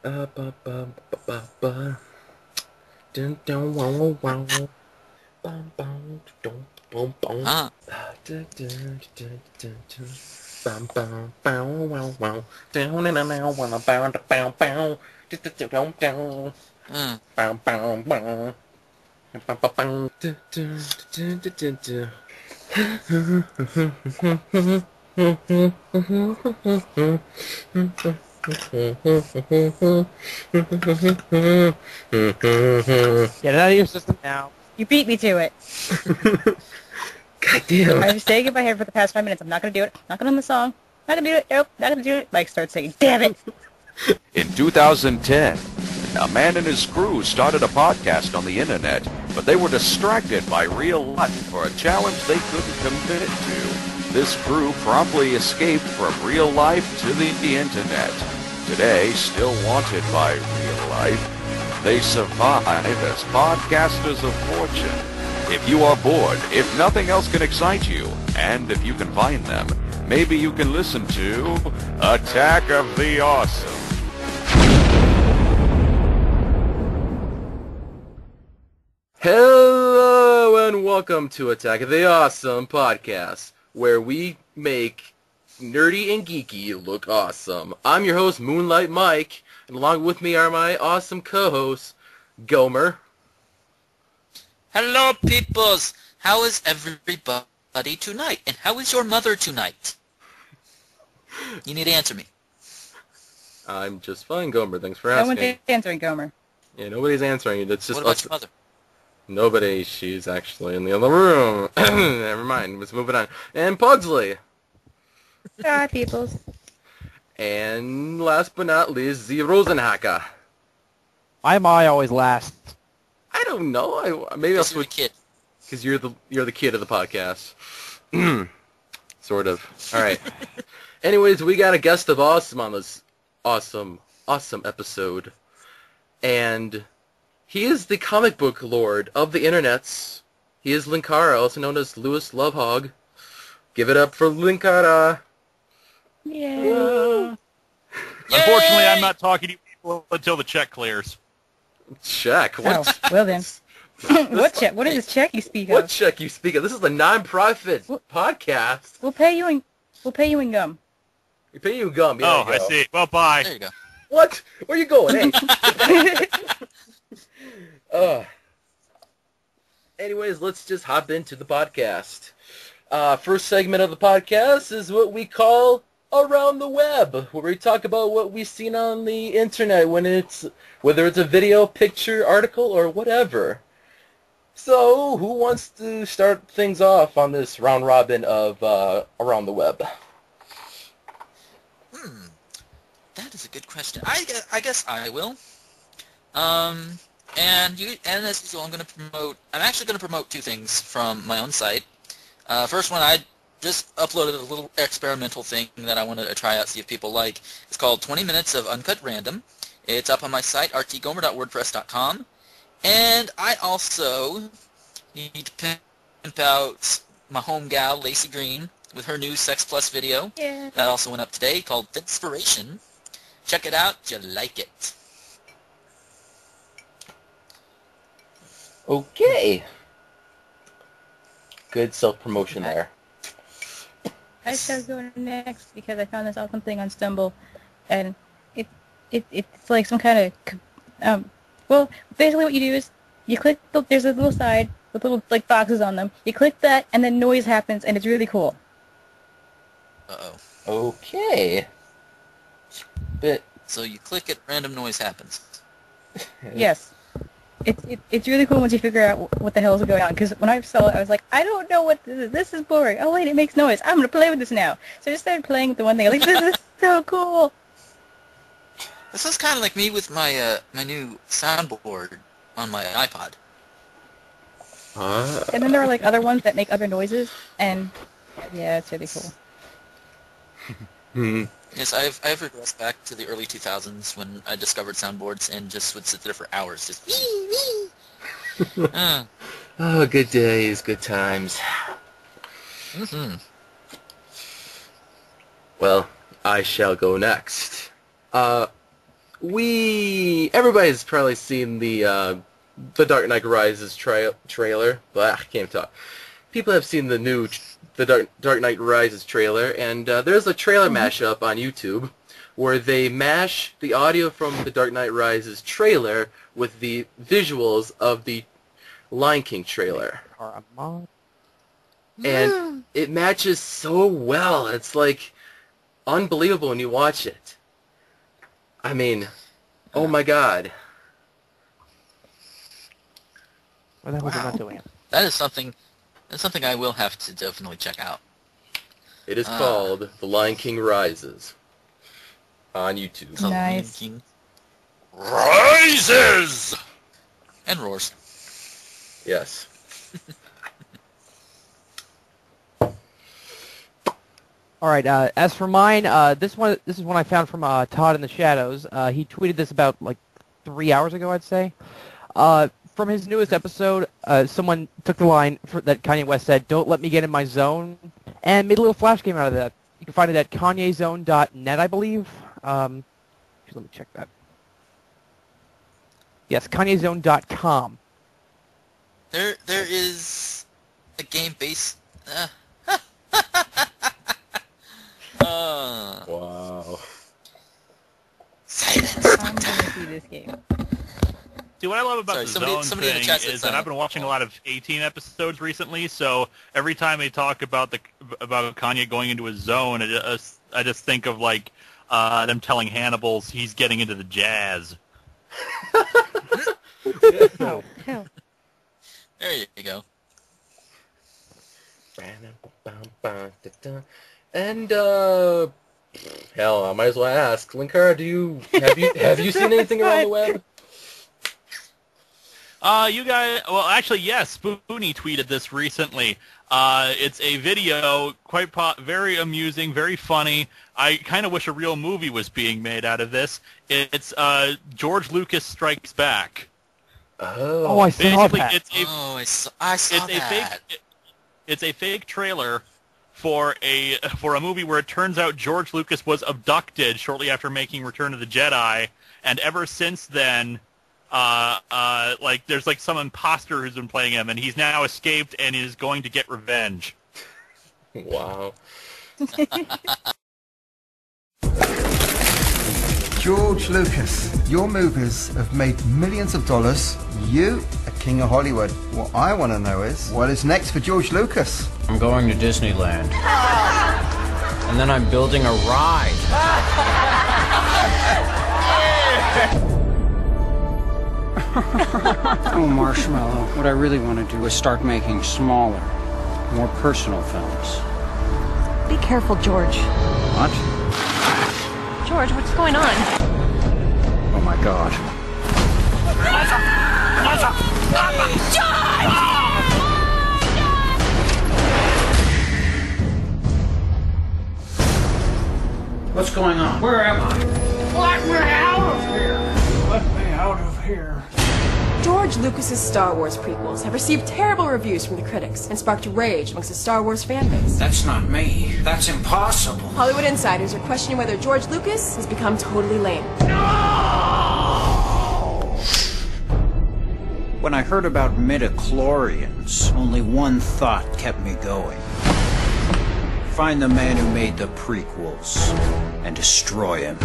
Uh, ba, ba, ba, ba, ba. Dun, dun, wow, wow, wow. Bum, bum, dun, bum, bum. Ah, Ah, dun, dun, dun, dun, dun. Bum, bum, bow, wow, wow. Down and wanna bow, da, bow, bow. Du, du, du, down, down. mm. Bow, bow, bow. Bum, bum, bum. Dun, dun, dun, dun, dun, dun. Get it out of your system now. You beat me to it. God damn. I was saying in my head for the past five minutes. I'm not gonna do it. Not gonna hum the song. Not gonna do it. Nope. Not gonna do it. Mike starts singing. Damn it. In 2010, a man and his crew started a podcast on the internet, but they were distracted by real life for a challenge they couldn't commit to. This crew promptly escaped from real life to the internet. Today, still wanted by real life, they survive as podcasters of fortune. If you are bored, if nothing else can excite you, and if you can find them, maybe you can listen to Attack of the Awesome. Hello and welcome to Attack of the Awesome podcast, where we make nerdy and geeky look awesome. I'm your host, Moonlight Mike, and along with me are my awesome co-hosts, Gomer, Hello, peoples. How is everybody tonight? And how is your mother tonight? You need to answer me. I'm just fine, Gomer. Thanks for No asking. one's answering Gomer. Yeah, nobody's answering. That's just what about us. your mother? Nobody. She's actually in the other room. Never mind. Let's move it on. And Pugsley. Ah, peoples. And last but not least, the Rosenhacker. Why am I always last? I don't know. I, maybe I'll Because you're a switch. kid. Because you're the you're the kid of the podcast. sort of. All right. Anyways, we got a guest of awesome on this awesome awesome episode, and he is the comic book lord of the internets. He is Linkara, also known as Lewis Lovhaug. Give it up for Linkara. Yay. Unfortunately, Yay! I'm not talking to you people until the check clears. Check. Oh, What? well then. what check? What is this check you speak of? What check you speak of? This is a non-profit What? podcast. We'll pay you in. We'll pay you in gum. We pay you in gum. oh, I see. Well, bye. There you go. What? Where you going? Hey. uh, anyways, let's just hop into the podcast. Uh, first segment of the podcast is what we call Around the Web, where we talk about what we've seen on the internet, when it's whether it's a video, picture, article, or whatever. So, who wants to start things off on this round robin of uh, Around the Web? Hmm. That is a good question. I I guess I will. Um, and you and as usual, I'm going to promote. I'm actually going to promote two things from my own site. Uh, first one, I just uploaded a little experimental thing that I wanted to try out, see if people like. It's called 20 Minutes of Uncut Random. It's up on my site, rtgomer.wordpress.com. And I also need to pimp out my home gal, Laci Green, with her new Sex Plus video. Yeah. That also went up today called Inspiration. Check it out. You like it. Okay. Good self-promotion there. I shall go next because I found this awesome thing on Stumble, and it, it it's like some kind of um. Well, basically what you do is you click. The, there's a little side with little like boxes on them. You click that, and then noise happens, and it's really cool. Uh-oh. Okay. Bit. So you click it, random noise happens. Yes. It's it, it's really cool once you figure out what the hell is going on. Because when I saw it, I was like, I don't know what this is. This is boring. Oh wait, it makes noise. I'm gonna play with this now. So I just started playing with the one thing. I was like, this is so cool. This is kind of like me with my uh, my new soundboard on my iPod. Uh, And then there are like other ones that make other noises, and yeah, it's really cool. hmm. Yes, I've I've regressed back to the early 2000s when I discovered soundboards and just would sit there for hours, just wee wee. uh, Oh, good days, good times. hmm Well, I shall go next. Uh, we everybody's probably seen the uh, the Dark Knight Rises tra- trailer. but I can't talk. People have seen the new the Dark, Dark Knight Rises trailer, and uh, there's a trailer mashup on YouTube where they mash the audio from the Dark Knight Rises trailer with the visuals of the Lion King trailer Or a and it matches so well. It's like unbelievable when you watch it. I mean, oh my god. What the hell was I Wow. not doing? That is something. That's something I will have to definitely check out. It is Ah. called The Lion King Rises on YouTube. The Lion King Rises! and roars. Yes. All right. Uh, as for mine, uh, this one, this is one I found from uh, Todd in the Shadows. Uh, he tweeted this about like three hours ago, I'd say. From his newest episode, uh, someone took the line for, that Kanye West said, "Don't let me get in my zone," and made a little flash game out of that. You can find it at KanyeZone.net, I believe. Um, let me check that. Yes, KanyeZone.com. There, there is a game based. Uh, uh, Wow. silence. I'm gonna see this game. See, what I love about Sorry, the somebody- Zone somebody in the thing is that I've been watching a lot of A-Team episodes recently, so every time they talk about the about Kanye going into his zone, I just, I just think of like uh, them telling Hannibal's he's getting into the jazz. There you go. And uh hell, I might as well ask. Linkara, do you have you have you seen anything around the web? Uh, you guys, well, actually, yes, Spoony tweeted this recently. Uh, it's a video, quite po- very amusing, very funny. I kind of wish a real movie was being made out of this. It's uh, George Lucas Strikes Back. Oh. Oh, I saw Basically, that. it's a Oh, I saw, I saw it's a fake it- it's a fake trailer for a for a movie where it turns out George Lucas was abducted shortly after making Return of the Jedi, and ever since then, uh, uh, like there's like some imposter who's been playing him, and he's now escaped and is going to get revenge. Wow. George Lucas, your movies have made millions of dollars. You, a king of Hollywood. What I want to know is, what is next for George Lucas? I'm going to Disneyland. And then I'm building a ride. Oh, Marshmallow, what I really want to do is start making smaller, more personal films. Be careful, George. What? George, what's going on? Oh my god. What's going on? Where am I? Let me out of here! George Lucas's Star Wars prequels have received terrible reviews from the critics and sparked rage amongst the Star Wars fanbase. That's not me. That's impossible. Hollywood insiders are questioning whether George Lucas has become totally lame. No! When I heard about midichlorians, only one thought kept me going. Find the man who made the prequels and destroy him.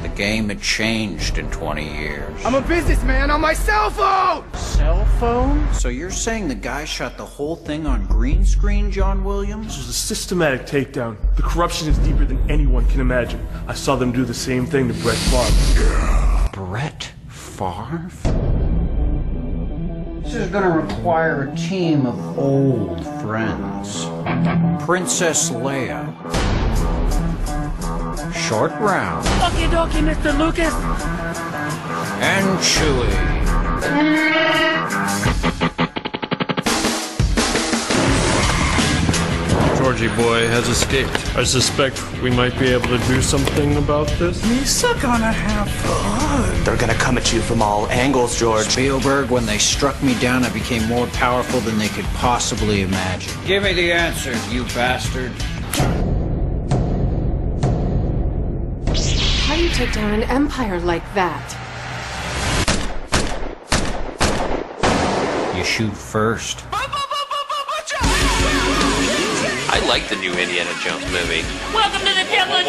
The game had changed in 20 years. I'm a businessman on my cell phone! Cell phone? So you're saying the guy shot the whole thing on green screen, John Williams? This was a systematic takedown. The corruption is deeper than anyone can imagine. I saw them do the same thing to Brett Favre. Brett Favre? This is gonna require a team of old friends. Princess Leia. Short Round. Okie dokie, Mr. Lucas! And Chewie. Georgie boy has escaped. I suspect we might be able to do something about this. Misa gonna have fun. They're gonna come at you from all angles, George. Spielberg, when they struck me down, I became more powerful than they could possibly imagine. Give me the answer, you bastard. How do you take down an empire like that. You shoot first. Like the new Indiana Jones movie. Welcome to the Devil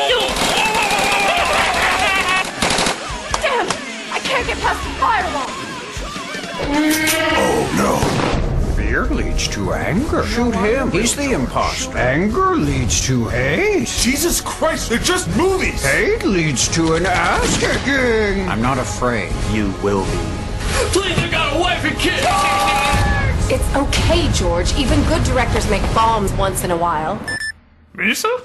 Damn! I can't get past the firewall! Oh no! Fear leads to anger. Shoot him. He's the imposter. Anger leads to hate. Jesus Christ, they're just movies. Hate leads to an ass kicking. I'm not afraid. You will be. Please, I got a wife and kids! It's okay, George. Even good directors make bombs once in a while. Misa?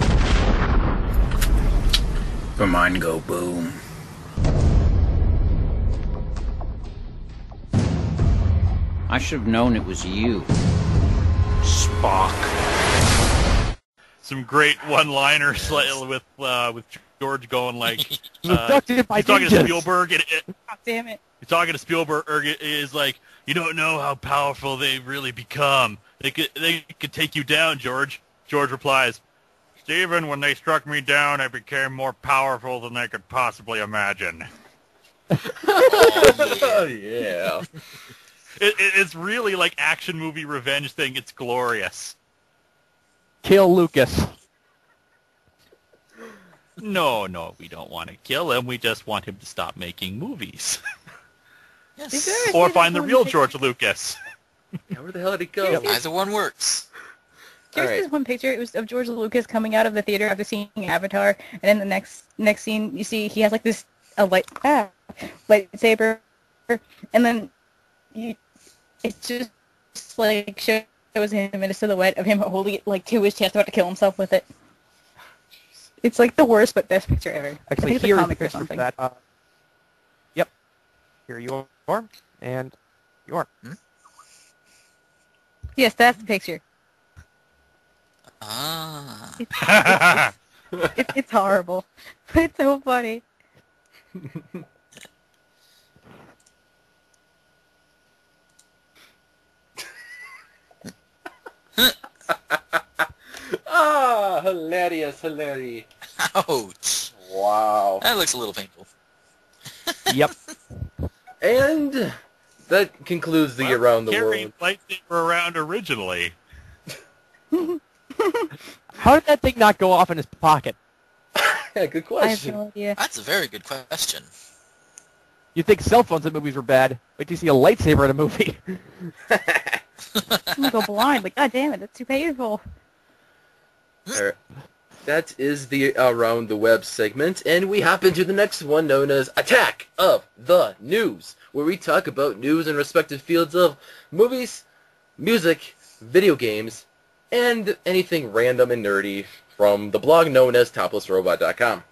For mine go boom. I should have known it was you. Spock. Some great one-liners like, with uh, with George going like, He's uh, he's talking to. Spielberg, and it, God damn it. he's talking to Spielberg Is like, you don't know how powerful they really become. They could they could take you down, George. George replies, Stephen, when they struck me down, I became more powerful than they could possibly imagine. Oh, yeah. It, it, it's really like action movie revenge thing. It's glorious. Kill Lucas. No, no, we don't want to kill him. We just want him to stop making movies. Yes. or find the real George Lucas. Yeah, where the hell did he go? Either one works. There's Alright. this one picture. It was of George Lucas coming out of the theater after seeing Avatar, and then the next next scene, you see he has like this a light ah, lightsaber, and then you, it's just like shows him in a silhouette of him holding it like to his chest, about to kill himself with it. It's like the worst but best picture ever. I Actually, think it's a here is the comic or picture for something. that. Uh, yep. Here you are, and you are. Yes, that's the picture. Ah. It's, it's, it's horrible. But it's so funny. Ah, hilarious, hilarious. Ouch. Wow. That looks a little painful. Yep. And that concludes the around the Carrying world. lightsaber around originally. How did that thing not go off in his pocket? Yeah, good I have question. no idea. That's a very good question. You think cell phones in movies were bad? Wait till you see a lightsaber in a movie. I'm gonna go blind. Like, god damn it, that's too painful. Alright. That is the around the web segment, and we hop into the next one known as Attack of the News, where we talk about news in respective fields of movies, music, video games, and anything random and nerdy from the blog known as toplessrobot.com.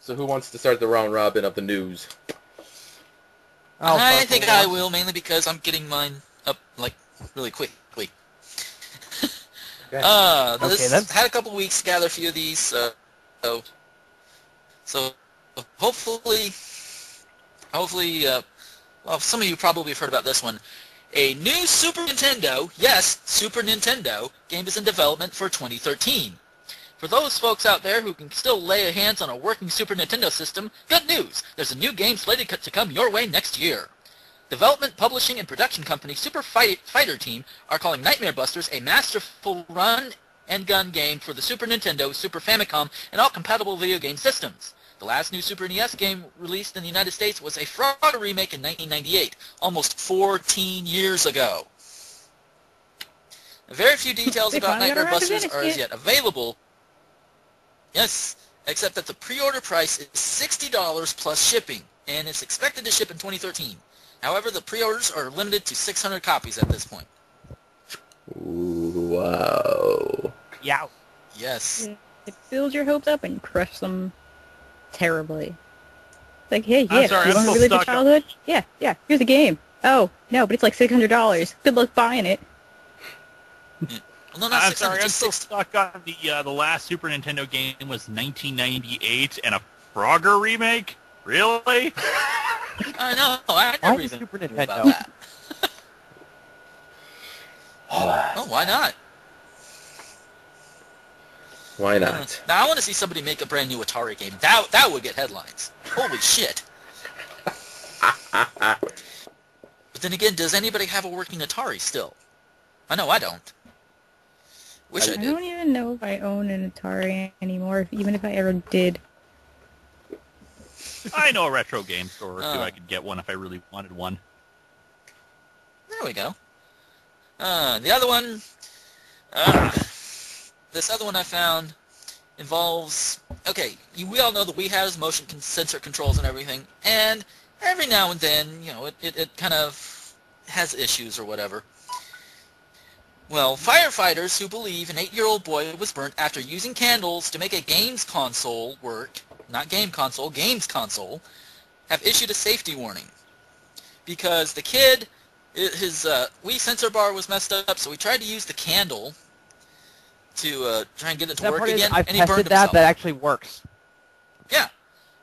So who wants to start the round robin of the news? I'll I think I will, mainly because I'm getting mine up, like, really quickly. Okay. Uh, Okay, this then. had a couple weeks to gather a few of these, uh, so, so hopefully, hopefully, uh, well, some of you probably have heard about this one. A new Super Nintendo, yes, Super Nintendo, game is in development for 2013. For those folks out there who can still lay a hands on a working Super Nintendo system, good news! There's a new game slated to come your way next year. Development, publishing, and production company Super Fight- Fighter Team are calling Nightmare Busters a masterful run and gun game for the Super Nintendo, Super Famicom, and all compatible video game systems. The last new Super NES game released in the United States was a Frogger remake in 1998, almost 14 years ago. Very few details about Nightmare Busters are as yet available. Yes, except that the pre-order price is $60 plus shipping, and it's expected to ship in 2013. However, the pre-orders are limited to 600 copies at this point. Ooh, wow. Yeah. Yes. It builds your hopes up and crush them terribly. Like, hey, yeah, sorry, you want to relive your stuck- childhood? Yeah, yeah, here's a game. Oh, no, but it's like $600. Good luck buying it. Well, no, not I'm sorry, I'm still stuck on the uh, the last Super Nintendo game was 1998 and a Frogger remake. Really? I know, I Why never the even Super knew about that. oh, why not? Why not? Now I want to see somebody make a brand new Atari game. That that would get headlines. Holy shit! But then again, does anybody have a working Atari still? I know I don't. Wish I, I did. don't even know if I own an Atari anymore, if, even if I ever did. I know a retro game store or two. Oh. I could get one if I really wanted one. There we go. Uh, the other one, uh, this other one I found involves, okay, you, we all know that Wii has motion con- sensor controls and everything, and every now and then, you know, it, it, it kind of has issues or whatever. Well, firefighters who believe an eight-year-old boy was burnt after using candles to make a games console work, not game console, games console, have issued a safety warning. Because the kid his uh, Wii sensor bar was messed up, so he tried to use the candle to uh, try and get it to That work again, I've and he burned that. himself. That actually works. Yeah.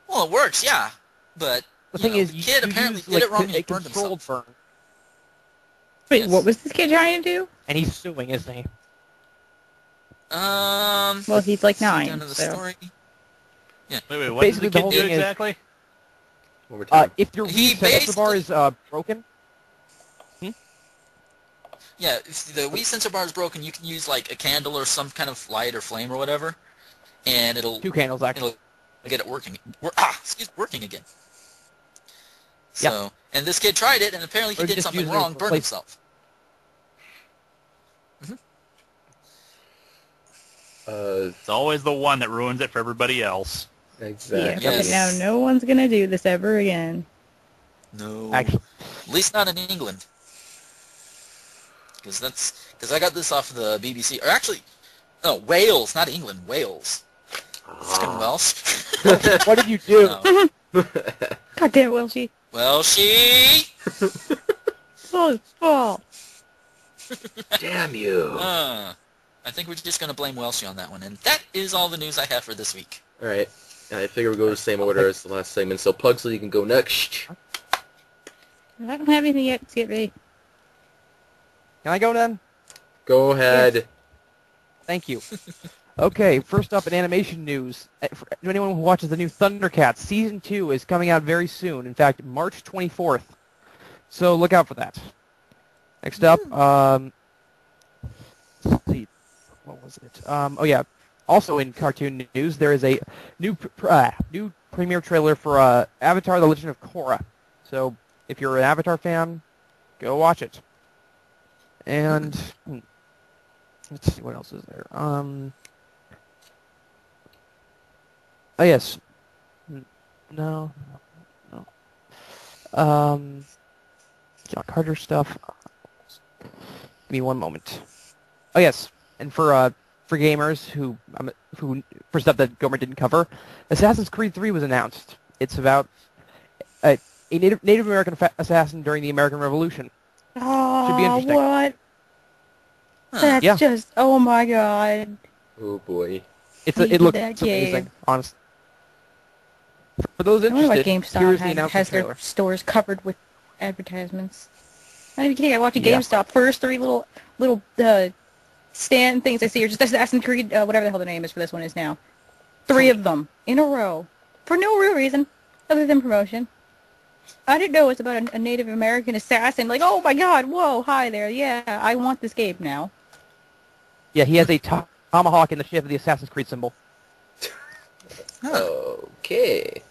Well, it works, yeah. But The thing know, is, the kid you apparently use, did like, it wrong and he burned himself. burn, Wait, what was this kid trying to do? and he's suing, isn't he? Um. Well, he's like nine, Down to the so- story. Yeah. Wait, wait, what Basically, did the the whole kid do thing is- exactly? One more Uh, if your He Wii sensor bar is uh, broken, Yeah, if the Wii sensor bar is broken, you can use like a candle or some kind of light or flame or whatever, and it'll two candles actually. it'll get it working. Wor- ah, excuse working again. Yeah. So, and this kid tried it, and apparently he Or did something wrong, to burned replace- himself. Uh, It's always the one that ruins it for everybody else. Exactly. Yeah, but now no one's gonna do this ever again. No. Actually, At least not in England. Because that's because I got this off the BBC, or actually, no, Wales, not England, Wales. Fucking Welsh. what did you do? No. God damn it, Welshie. Well, she. It's all his fault. Damn you. Uh, I think we're just gonna blame Welshie on that one, and that is all the news I have for this week. All right. And I figure we go the same order as the last segment. So Pugsley, you can go next. I don't have anything yet. Let's get ready. Can I go then? Go ahead. Thank you. Okay, first up in animation news. Uh, For anyone who watches the new Thundercats, Season 2 is coming out very soon. In fact, March 24th. So look out for that. Next up, um, let's see, what was it? Um, oh yeah, also in cartoon news, there is a new uh, new premiere trailer for uh, Avatar: The Legend of Korra. So if you're an Avatar fan, go watch it. And hmm, let's see what else is there. Um, oh yes, N- no, no. Um, John Carter stuff. Give me one moment. Oh yes, and for uh for gamers who um, who for stuff that Gomer didn't cover, Assassin's Creed 3 was announced. It's about a, a Native Native American fa- assassin during the American Revolution. Oh, Should be interesting. what? Huh. That's Yeah. just, oh my god. Oh boy. It's a, it looks that amazing, honestly. For those I wonder why interested, GameStop here's the has, has their stores covered with advertisements. Not even kidding. I watched a Yeah. GameStop. First three little little uh, stand things I see are just Assassin's Creed, uh, whatever the hell the name is for this one is now. Three of them in a row for no real reason other than promotion. I didn't know it was about a, a Native American assassin. Like, oh my god, whoa, hi there. Yeah, I want this game now. Yeah, he has a to- tomahawk in the shape of the Assassin's Creed symbol. Okay.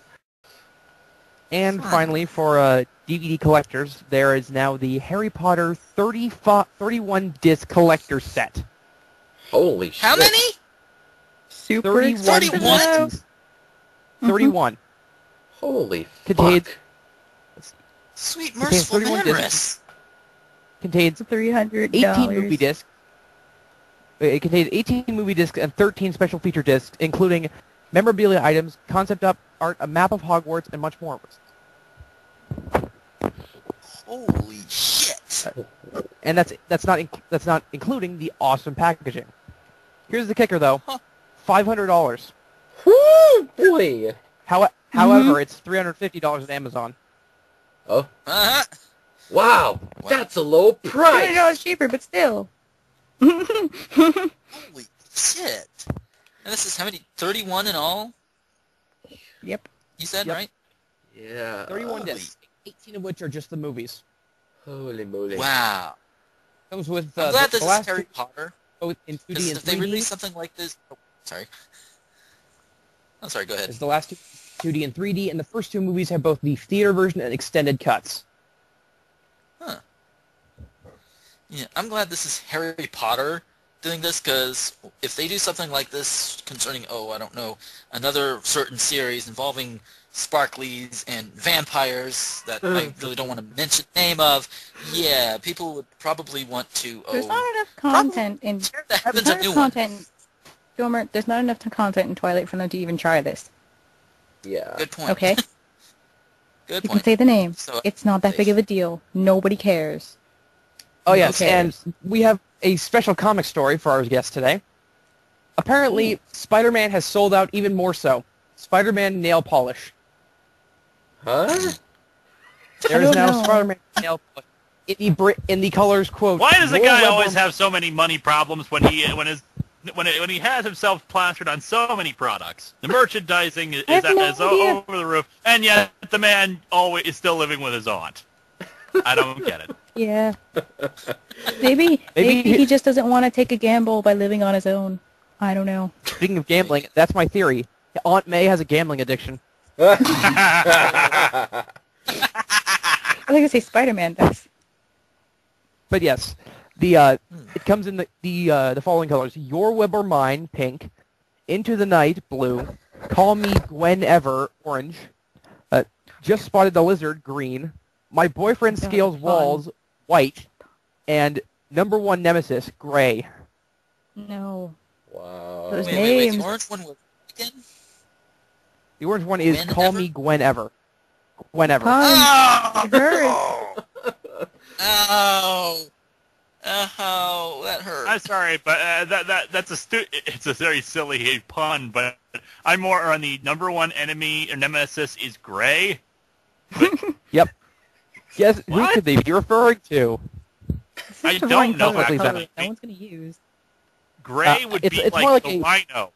And Fun. finally, for uh, DVD collectors, there is now the Harry Potter 30 31 disc collector set. Holy shit. How many? Super 31 expensive. 31? discs. Mm-hmm. 31. Holy Contains fuck. Sweet Contains merciful 31 discs. Contains Three hundred 18 movie discs. It contains 18 movie discs and 13 special feature discs, including memorabilia items, concept up art, a map of Hogwarts, and much more. Holy shit. And that's that's not inc- that's not including the awesome packaging. Here's the kicker, though: five hundred dollars. Woo boy. How, however, it's three hundred fifty dollars at Amazon. Oh. Uh-huh. Wow. Wow. That's a low Twenty price. dollars cheaper, but still. Holy shit. And this is how many? 31 in all? Yep. You said, Yep. right? Yeah. 31 discs, 18 of which are just the movies. Holy moly. Wow. Comes with uh, I'm glad the, this is last Harry Potter. both in 2D Because and if they 3D. release something like this... Oh, sorry. I'm sorry, go ahead. Is the last two 2D and 3D, and the first two movies have both the theater version and extended cuts. Huh. Yeah, I'm glad this is Harry Potter doing this because if they do something like this concerning, oh, I don't know, another certain series involving sparklies and vampires that I really don't want to mention the name of, yeah, people would probably want to, There's oh, not enough content in the there's not a new enough one. content. Gilmer, there's not enough content in Twilight for them to even try this. Yeah. Good point. Okay, Good point. you point. can say the name. So- It's not that big of a deal. Nobody cares. Oh yes, Okay. and we have a special comic story for our guest today. Apparently, hmm. Spider-Man has sold out even more so. Spider-Man nail polish. Huh? There is don't now know. Spider-Man nail polish in the br- in the colors quote. Why does the guy web always or- have so many money problems when he when his when it, when he has himself plastered on so many products? The merchandising is, I is, no is over the roof, and yet the man always is still living with his aunt. I don't get it. Yeah. Maybe, Maybe maybe he just doesn't want to take a gamble by living on his own. I don't know. Speaking of gambling, that's my theory. Aunt May has a gambling addiction. I was gonna say Spider-Man does. But yes, the uh, it comes in the the uh, the following colors: Your Web or Mine, pink; Into the Night, blue; Call Me Gwen Ever, orange; uh, Just Spotted the Lizard, green; My Boyfriend Scales. Walls, white; and Number One Nemesis, gray. No. Wow. Those Wait, wait, wait. names. The orange one was again? The orange one is Gwen Call Ever? Me Gwen Ever. Whenever. Fun. It hurts. Ow! Ow! That hurt. I'm sorry, but uh, that that that's a stu- it's a very silly pun, but I'm more on the number one enemy or nemesis is gray. Yep. Yes, who What? could they be referring to? I don't know, color actually, color No one's gonna use. Gray Uh, would it's- be it's like, more like the a- rhino.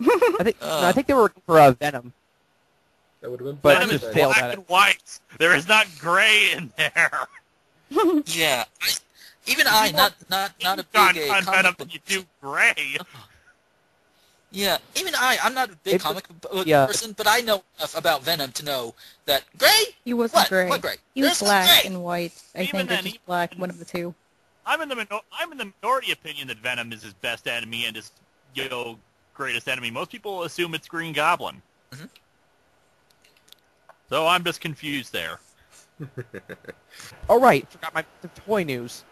I think no, I Uh. think they were looking for uh, Venom. That would have been But Venom is failed black and white. There is not gray in there. Yeah. I, even I, not not not a on, big uh, on comic Venom, book. you do gray. Yeah, even I, I'm not a big It- comic book yeah. person, but I know enough about Venom to know that gray. He wasn't What? gray. What gray? He was There's black gray. and white. I Even think, or then, just black. One of the two. I'm in the minor- I'm in the minority opinion that Venom is his best enemy and his you know greatest enemy. Most people assume it's Green Goblin. Mhm. So I'm just confused there. All right, forgot my the toy news.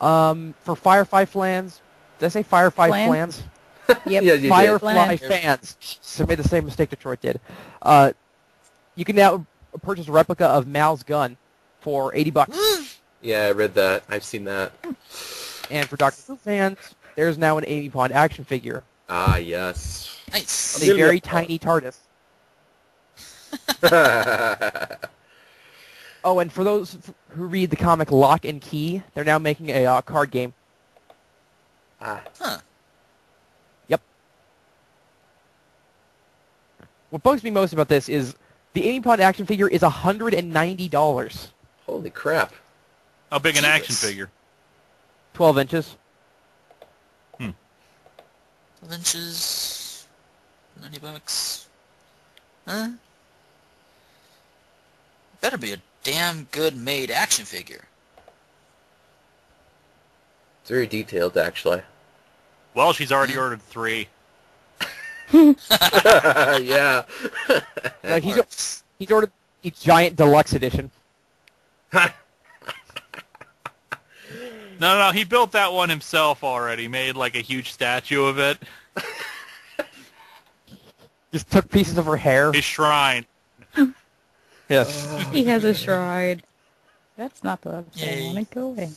Um, for Firefly fans, did I say Firefly Flan? fans? Yep. Yeah, you. Firefly Flan. fans. So I made the same mistake Detroit did. Uh, you can now purchase a replica of Mal's gun for eighty bucks. Yeah, I read that. I've seen that. and for Doctor Who fans, there's now an Amy Pond action figure Ah, yes. Nice. a very tiny TARDIS. Oh, and for those who read the comic Locke and Key, they're now making a uh, card game. ah, Huh. Yep. What bugs me most about this is the Amy Pond action figure is hundred and ninety dollars, holy crap. How big an action figure? twelve inches. Twelve inches. Ninety bucks. Huh? Better be a damn good made action figure. It's very detailed, actually. Well, she's already ordered three. yeah. No, he's he's ordered a giant deluxe edition. No, no, he built that one himself already. Made like a huge statue of it. Just took pieces of her hair. His shrine. Yes. He has a shrine. That's not the website I want to go in.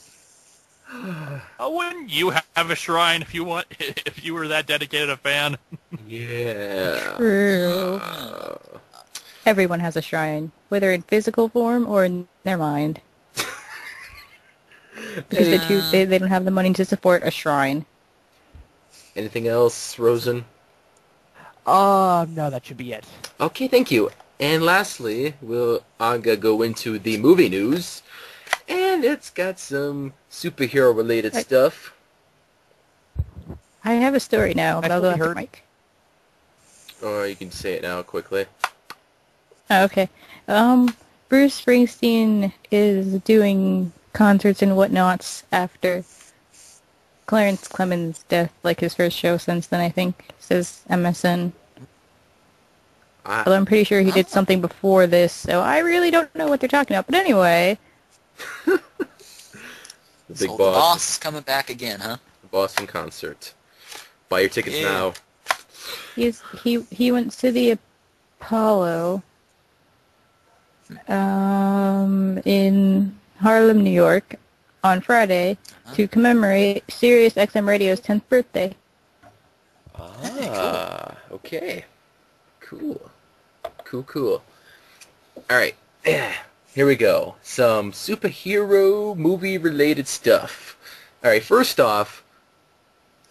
Oh, wouldn't you have a shrine if you want? If you were that dedicated a fan? Yeah. True. Uh, Everyone has a shrine, whether in physical form or in their mind. Because they're too, they, they don't have the money to support a shrine. Anything else, Rosen? Uh, no, that should be it. Okay, thank you. And lastly, we'll I'm gonna go into the movie news, and it's got some superhero related Right. stuff. I have a story now, but I'll go after Mike. Or you can say it now quickly. Oh, okay. Um, Bruce Springsteen is doing concerts and whatnots after Clarence Clemons' death, like his first show since then, I think, says MSN. Ah, Although I'm pretty sure he did something before this, so I really don't know what they're talking about. But anyway, the big so the boss, boss is coming back again, huh? The Boston concert. Buy your tickets Yeah. now. he's he he went to the Apollo um, in Harlem, New York, on Friday to commemorate Sirius XM Radio's 10th birthday. Ah, okay. Cool. Cool, cool. Alright. Here we go. Some superhero movie related stuff. Alright, first off,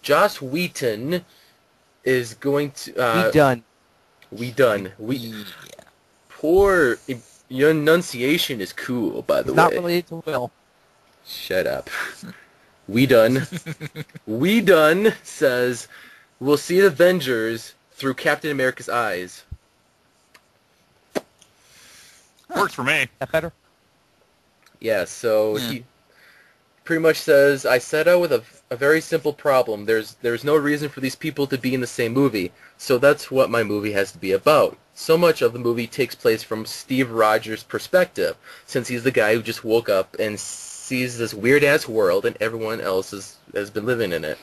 Joss Whedon is going to... Uh, we done. We done. We... Yeah. Poor... Your enunciation is cool, by the It's not way. related to Will. Shut up. We done. we done says we'll see the Avengers through Captain America's eyes. Works for me. That better? Yeah, so Yeah. he pretty much says I set out with a, a very simple problem. There's there's no reason for these people to be in the same movie. So that's what my movie has to be about. So much of the movie takes place from Steve Rogers' perspective, since he's the guy who just woke up and sees this weird ass world and everyone else has, has been living in it.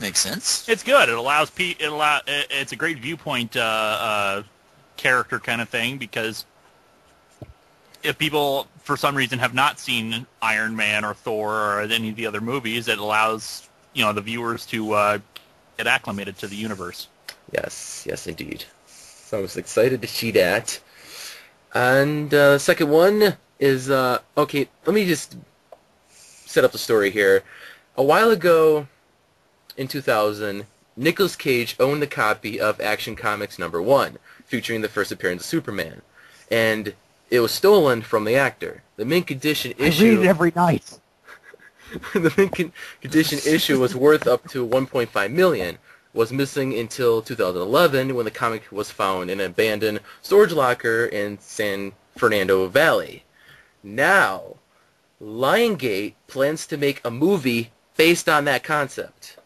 Makes sense. It's good. It allows pe- it allow it- it's a great viewpoint uh, uh, character kind of thing because if people for some reason have not seen Iron Man or Thor or any of the other movies, it allows you know the viewers to uh, get acclimated to the universe. Yes, yes, indeed. So I was excited to see that. And uh, second one is uh, okay. Let me just set up the story here. A while ago, in 2000, Nicolas Cage owned the copy of Action Comics number one, featuring the first appearance of Superman, and it was stolen from the actor. The mint condition issue. I read it every night. the mint con- condition issue was worth up to 1.5 million. Was missing until 2011 when the comic was found in an abandoned storage locker in San Fernando Valley. Now, Liongate plans to make a movie based on that concept.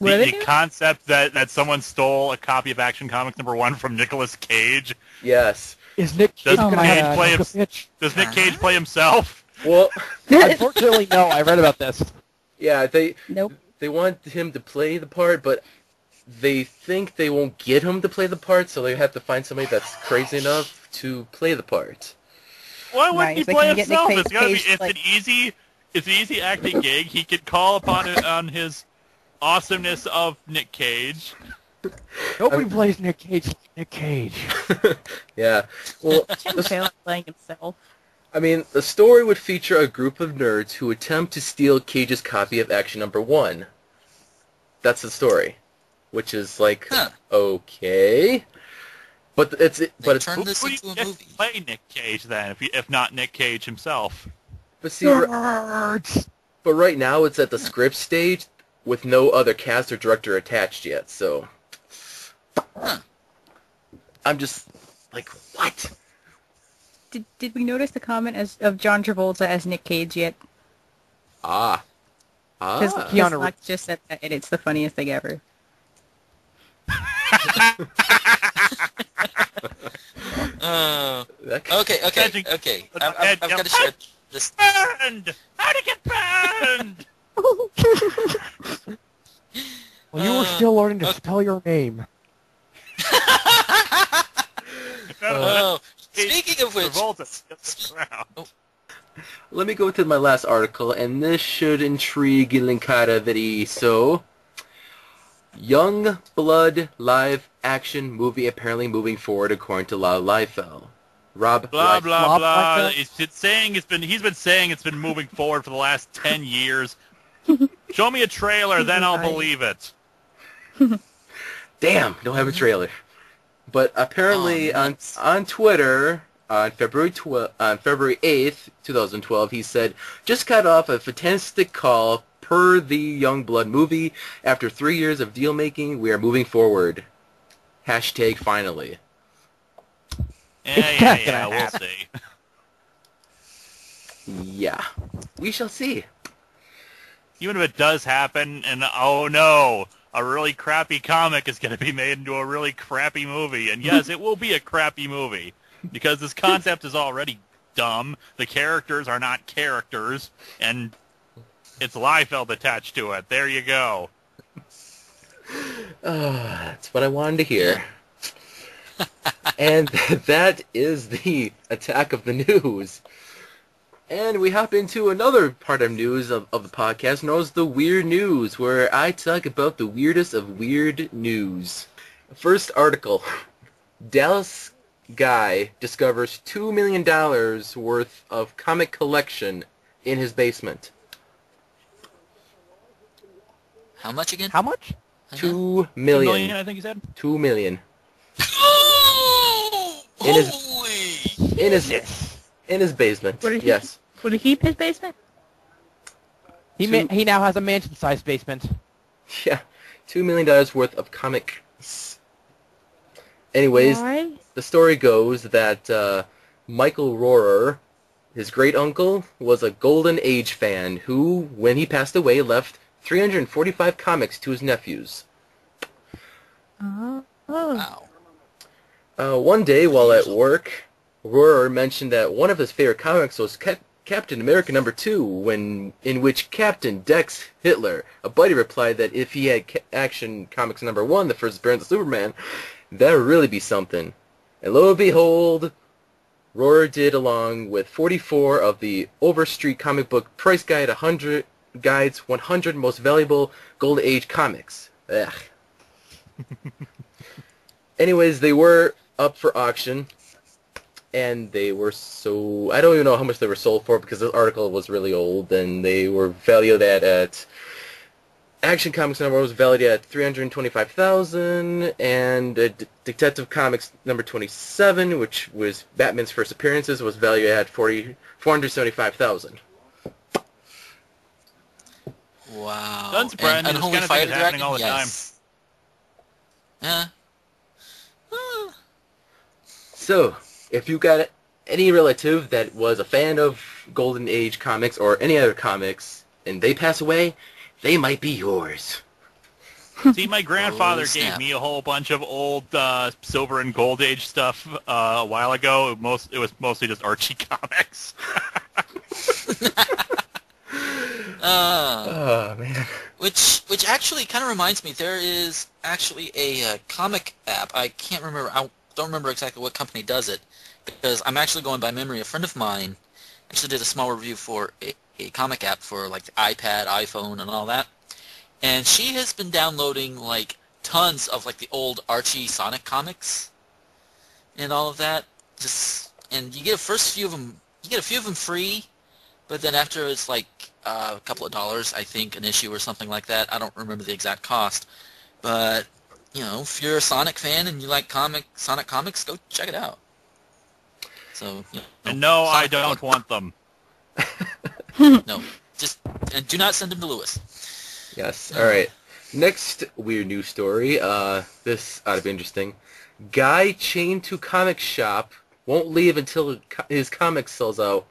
What the, the concept that, that someone stole a copy of Action Comics number one from Nicolas Cage. Yes. Is Nick Does Cage Oh gonna my God. Uh, play Nick him- pitch? Does Nick Cage play himself? Well, Unfortunately, no. I read about this. yeah, they nope. they want him to play the part, but they think they won't get him to play the part, so they have to find somebody that's crazy enough to play the part. Why wouldn't Nice. he play can get Nick himself? Cage- It's gotta be. It's like- an easy. It's an easy acting gig. He could call upon it on his awesomeness of Nick Cage. Nobody plays Nick Cage. like Nick Cage. yeah. Well, Jim Taylor playing himself. I mean, the story would feature a group of nerds who attempt to steal Cage's copy of Action Number One. That's the story, which is like Huh. okay, but it's They but it's turned this Who do into a movie. to play Nick Cage then, if, you, if not Nick Cage himself? but see, Nerds. but right now it's at the script stage with no other cast or director attached yet. So I'm just like, what? Did, did we notice the comment as of John Travolta as Nick Cage yet? Ah, ah. Because Keanu Locke just said that, and it's the funniest thing ever. Uh, okay, okay, okay. But I've, I've, I've got to jump- share this. Banned! How to get banned? Well, you were Uh, still learning to okay. spell your name. Oh, speaking of which, Travolta. Let me go to my last article, and this should intrigue Linkara very so. Young Blood live action movie apparently moving forward according to La Liefeld. Rob Blah Life. blah Flop blah. like? It's, it's saying it's been. He's been saying it's been moving forward for the last ten years. Show me a trailer, then I'll believe it. Damn, don't have a trailer. But apparently Oh, on on Twitter on February tw- on February 8th, 2012, he said, "Just got off a fantastic call per the Youngblood movie. After 3 years of deal making, we are moving forward." Hashtag finally. Yeah, It's yeah, not yeah. We'll see. Yeah. We shall see. Even if it does happen, and oh no, a really crappy comic is going to be made into a really crappy movie, and yes, it will be a crappy movie because this concept is already dumb. The characters are not characters, and it's Liefeld attached to it. There you go. That's what I wanted to hear. and that is the attack of the news. And we hop into another part of news of, of the podcast known as the Weird News, where I talk about the weirdest of weird news. First article. Dallas guy discovers $2 million worth of comic collection in his basement. How much again? How much? Two Two million. million, I think he said. Two million. Oh, In his- holy! In his in his basement. What did he- Yes. Would he keep his basement? He Two- ma- he now has a mansion-sized basement. Yeah. Two million dollars worth of comics. Anyways, Why? the story goes that uh, Michael Rorrer, his great uncle, was a Golden Age fan who, when he passed away, left 345 comics to his nephews. Oh. Wow. Uh, one day while at work, Rorrer mentioned that one of his favorite comics was Cap- Captain America number two, when in which Captain Dex Hitler, a buddy, replied that if he had ca- Action Comics number one, the first appearance of Superman, that would really be something. And lo and behold, Rorrer did along with 44 of the Overstreet comic book price guide 100 guides 100 most valuable Golden Age comics. Ugh. Anyways, they were up for auction, and they were so I don't even know how much they were sold for because the article was really old, and they were valued at at Action Comics number was valued at three hundred twenty-five thousand, and uh, D- Detective Comics number twenty-seven, which was Batman's first appearances, was valued at forty four hundred seventy-five thousand. Wow. Doesn't surprise and, me. and This Holy kind of Fire is happening Dragon? all the yes. Yeah. So, if you got any relative that was a fan of Golden Age comics or any other comics, and they pass away, they might be yours. See, my grandfather Oh, gave me a whole bunch of old uh, silver and gold age stuff uh, a while ago. Most it was mostly just Archie comics. Uh, Oh man. which which actually kind of reminds me, there is actually a uh, comic app. I can't remember. I don't remember exactly what company does it because I'm actually going by memory. A friend of mine actually did a small review for a, a comic app for like the iPad, iPhone, and all that. And she has been downloading like tons of like the old Archie Sonic comics and all of that. Just and you get a first few of them. You get a few of them free, but then after it's like uh, a couple of dollars, I think, an issue or something like that. I don't remember the exact cost, but you know, if you're a Sonic fan and you like comic Sonic comics, go check it out. So, you know, no, I don't want them. no, just and do not send them to Lewis. Yes. All right. Next weird news story. Uh, this ought to be interesting. Guy chained to comic shop won't leave until his comic sells out.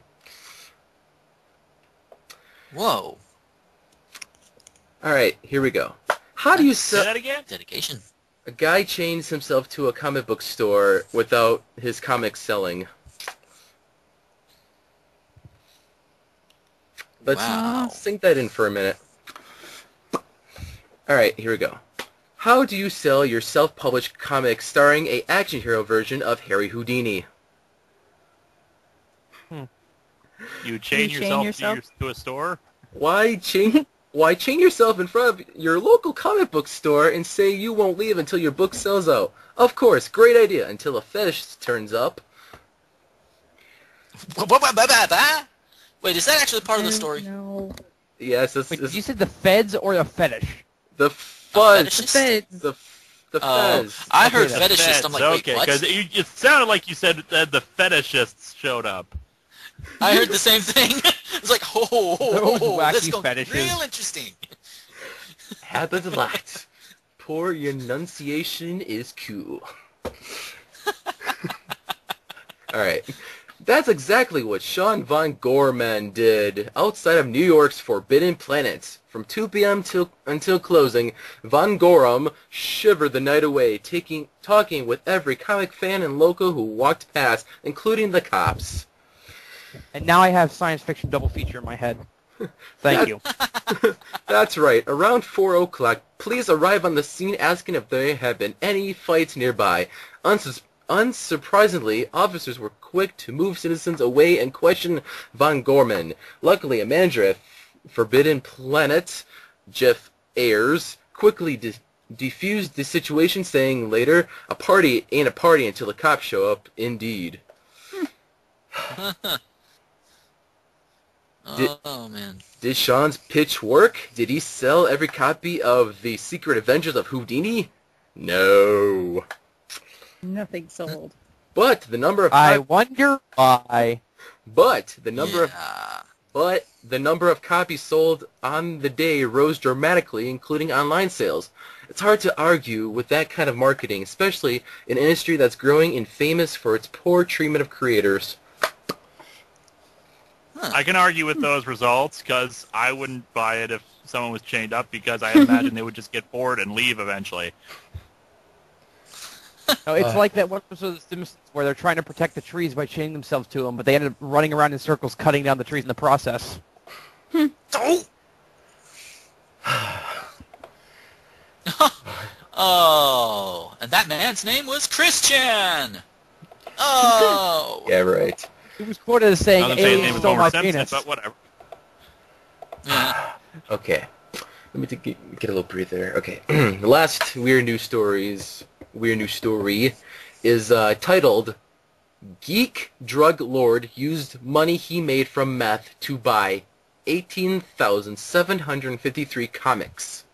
Whoa, All right, here we go. How do you Say sell? that again? dedication. A guy chains himself to a comic book store without his comics selling. Let's Wow. sink that in for a minute. All right, here we go. How do you sell your self-published comic starring a action hero version of Harry Houdini? Hmm. You chain, chain yourself, yourself? To, your, to a store? Why chain? why chain yourself in front of your local comic book store and say you won't leave until your book sells out? Of course, great idea. Until a fetish turns up. Wait, is that actually part of the uh, story? No. Yes, it's, Wait, it's you said the feds or the fetish? the fuzz. Fetishes? The the Oh, fez. I Okay, heard the fetishist. I'm like, wait, okay, because it, it sounded like you said that the fetishists showed up. I heard the same thing. it's like, oh, oh, oh, Those oh, this wacky going fetishes. real interesting. Happens a lot. Poor enunciation is cool. All right. That's exactly what Sean Von Gorman did outside of New York's Forbidden Planet. From 2 p.m. till until closing, Von Gorman shivered the night away, taking talking with every comic fan and local who walked past, including the cops. And now I have science fiction double feature in my head. Thank you. That's right. Around 4 o'clock, police arrive on the scene asking if there have been any fights nearby. Unsus- unsurprisingly, officers were quick to move citizens away and question Von Gorman. Luckily, a manager at Forbidden Planet, Jeff Ayers, quickly de- defused the situation, saying later, a party ain't a party until the cops show up, indeed. Did- oh man. Did Sean's pitch work? Did he sell every copy of The Secret Adventures of Houdini? No. Nothing sold. But the number of I wonder why. but the number of but the number of copies sold on the day rose dramatically, including online sales. It's hard to argue with that kind of marketing, especially in an industry that's growing and famous for its poor treatment of creators. I can argue with those results because I wouldn't buy it if someone was chained up because I imagine they would just get bored and leave eventually. No, it's uh. like that one episode of The Simpsons where they're trying to protect the trees by chaining themselves to them, but they ended up running around in circles, cutting down the trees in the process. Oh. oh, and that man's name was Christian. Oh. Yeah, right. He was quoted as saying, I was gonna say his name "Aliens stole my Simpson, penis." but whatever. Yeah. Okay. Let me take, get, get a little breather. Okay. the last weird news stories, weird news story, is uh, titled "Geek Drug Lord Used Money He Made from Meth to Buy 18,753 Comics."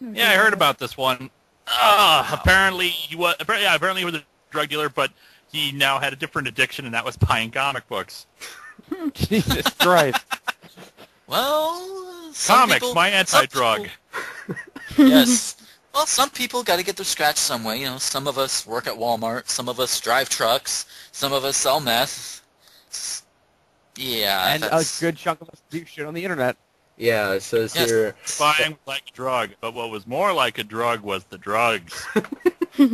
Yeah, I heard about this one. Uh, apparently he was. Apparently, yeah, apparently he was a drug dealer, but he now had a different addiction, and that was buying comic books. Jesus Christ. Well, some Comics, people- my anti-drug. people- yes. Well, some people got to get their scratch some way. You know, some of us work at Walmart. Some of us drive trucks. Some of us sell meth. Yeah, and a good chunk of us do shit on the internet. Yeah, it says Yes. here. Buying like a drug, but what was more like a drug was the drugs.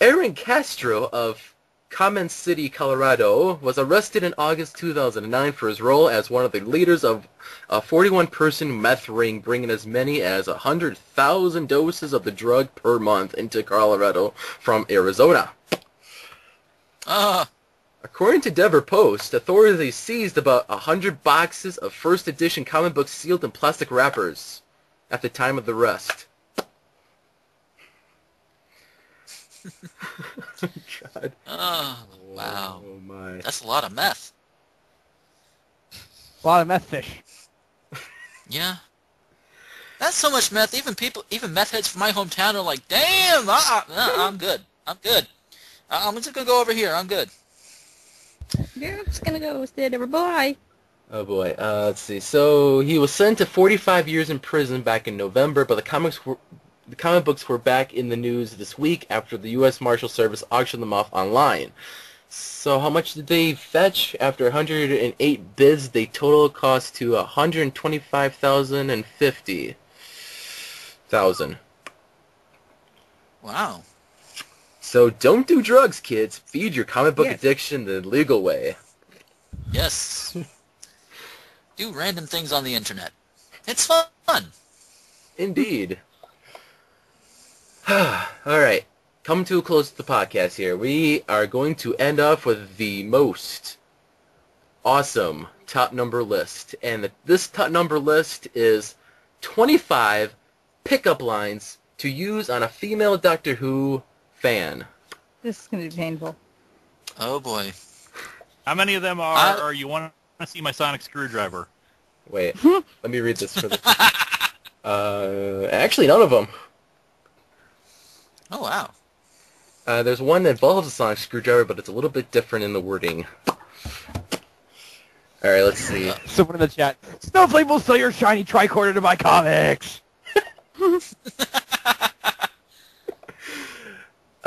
Aaron Castro of Commerce City, Colorado, was arrested in August 2009 for his role as one of the leaders of a 41-person meth ring, bringing as many as 100,000 doses of the drug per month into Colorado from Arizona. Ah, According to Denver Post, authorities seized about 100 boxes of first edition comic books sealed in plastic wrappers at the time of the arrest. God. oh, wow. Oh my. That's a lot of meth. A lot of meth fish. Yeah. That's so much meth. Even people, even meth heads from my hometown are like, "Damn, I, I, I'm good. I'm good. I- I'm just gonna go over here. I'm good." Yeah, I'm just gonna go with it. Bye. Oh boy. Uh, let's see. So he was sent to 45 years in prison back in November, but the comics were the comic books were back in the news this week after the U.S. Marshal Service auctioned them off online. So how much did they fetch? After 108 bids, they total cost to 125,050 thousand. Wow. So don't do drugs, kids. Feed your comic book Yes. addiction the legal way. Yes. Do random things on the internet. It's fun. Indeed. All right. Come to a close to the podcast here. We are going to end off with the most awesome top number list. And the, this top number list is 25 pickup lines to use on a female Doctor Who fan. This is gonna be painful. Oh boy. How many of them are, I- are you want to see my sonic screwdriver? Wait, let me read this for the. Uh, actually, none of them. Oh wow. Uh, there's one that involves a sonic screwdriver, but it's a little bit different in the wording. All right, let's see. Someone in the chat. Snowflake will sell your shiny tricorder to my comics.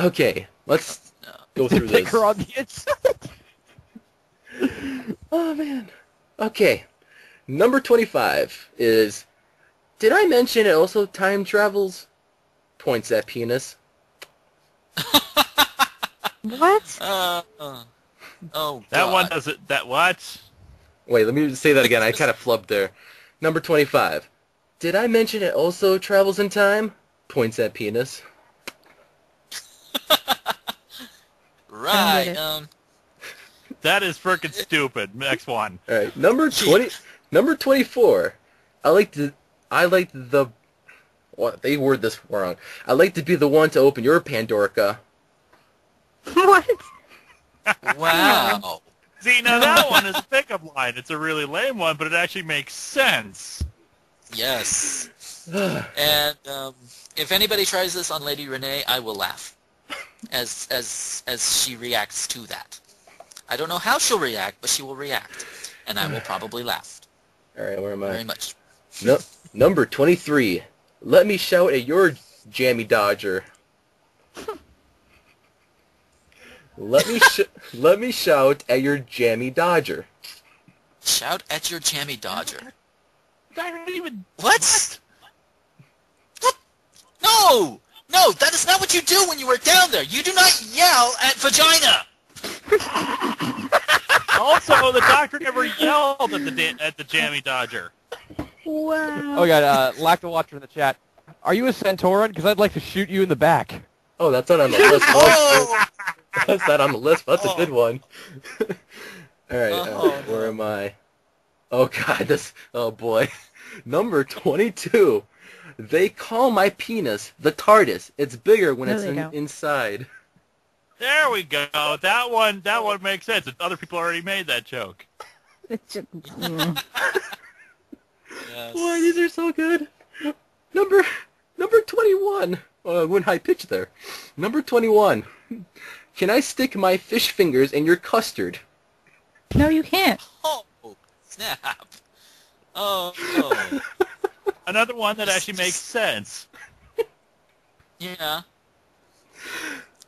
Okay, let's go through this. Sticker on the inside. Oh man. Okay. Number 25 is Did I mention it also time travels? Points at penis. What? Uh, uh, oh That God. one doesn't. That what? Wait, let me say that again. I kind of flubbed there. Number 25. Did I mention it also travels in time? Points at penis. Right. Um. That is freaking stupid. Next one. All right, number 20 number 24. I like to I like the what they word this wrong. I'd like to be the one to open your Pandorica. what? Wow. See, now that one is a pickup line. It's a really lame one, but it actually makes sense. yes. And um, if anybody tries this on Lady Renee, I will laugh as as as she reacts to that. I don't know how she'll react, but she will react, and I will probably laugh All right, where am I? very much. No, number 23. Let me shout at your jammy dodger. let me sh- let me shout at your jammy dodger. Shout at your jammy dodger. I don't even. What? What? No! No, that is not what you do when you are down there. You do not yell at vagina. Also, the doctor never yelled at the da- at the jammy dodger. Wow. Oh, we got uh, Lacta Watcher in the chat. Are you a Centauran? Because I'd like to shoot you in the back. Oh, that's not on the list. Oh! That's not on the list. But that's a good Oh. one. All right, uh, Oh, where am I? Oh God, this. Oh boy, number twenty-two. They call my penis the TARDIS. It's bigger when No, it's in, inside. There we go. That one. That one makes sense. Other people already made that joke. It's just. Yes. Boy, these are so good. Number number twenty-one. Oh, I went high pitch there. Number twenty-one. Can I stick my fish fingers in your custard? no, you can't. Oh, snap. Oh, oh. Another one that actually makes sense. yeah.